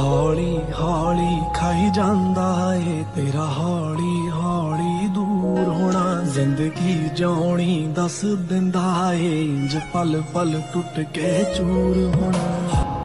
ਹੌਲੀ ਹੌਲੀ ਖਾਈ ਜਾਂਦਾ ਏ ਤੇਰਾ ਹੌਲੀ ਹੌਲੀ ਦੂਰ ਹੋਣਾ। ਜ਼ਿੰਦਗੀ ਜਿਉਣੀ ਦੱਸ ਦਿੰਦਾ ਏ, ਇੰਜ ਪਲ ਪਲ ਟੁੱਟ ਕੇ ਚੂਰ ਹੋਣਾ।